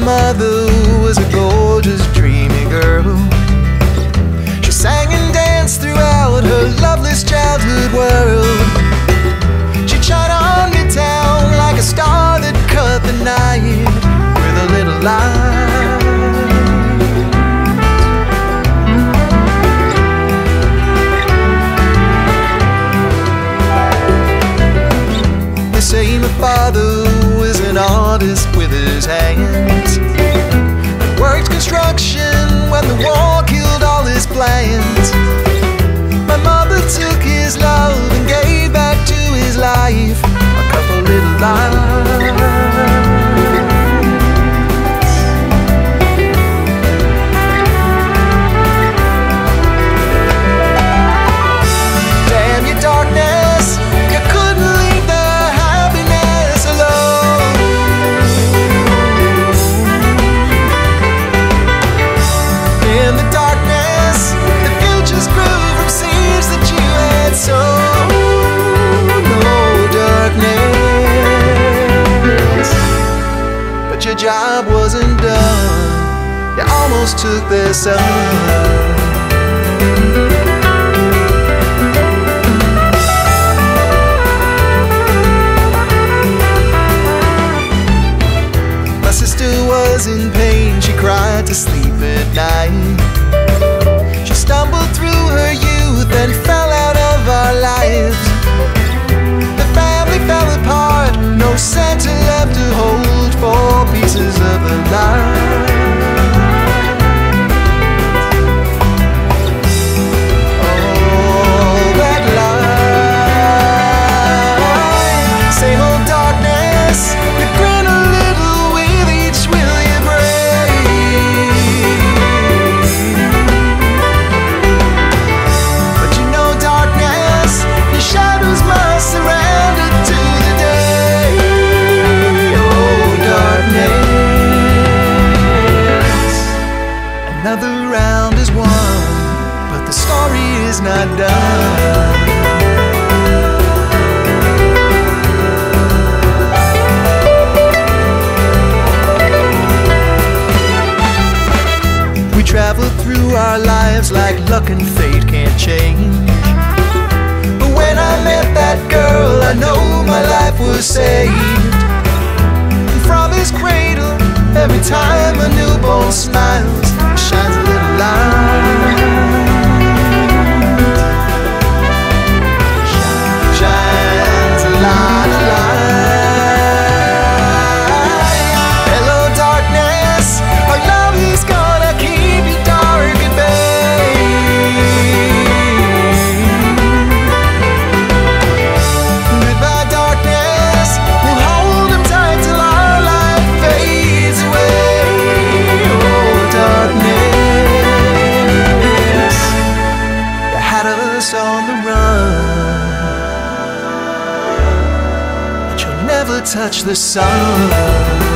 mother was a gorgeous, dreamy girl. She sang and danced throughout her loveless childhood world. She shone on midtown like a star that cut the night with a little light. Almost took their son. My sister was in pain, she cried to sleep at night. We travel through our lives like luck and fate can't change. But when I met that girl, I know my life was saved. And from his cradle, every time a newborn smiles, the run, but you'll never touch the sun.